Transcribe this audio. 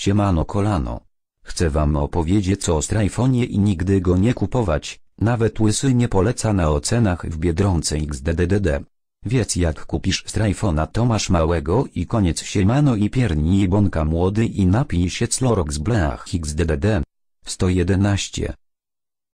Siemano kolano. Chcę wam opowiedzieć co o strajfonie i nigdy go nie kupować, nawet łysy nie poleca na ocenach w Biedronce xdddd. Wiedz jak kupisz strajfona to masz małego i koniec siemano i piernij bąka młody i napij się clorok z bleach XDDD. 111.